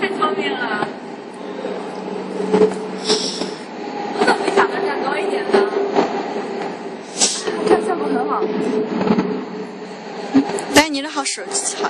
太聪明了。我怎么没想到站高一点呢？这样效果很好。但你的好手机好。